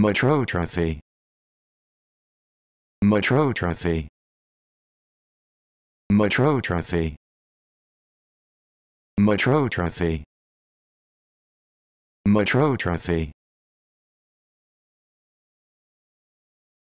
Metrotrophy. Metrotrophy. Metrotrophy. Metrotrophy. Metrotrophy.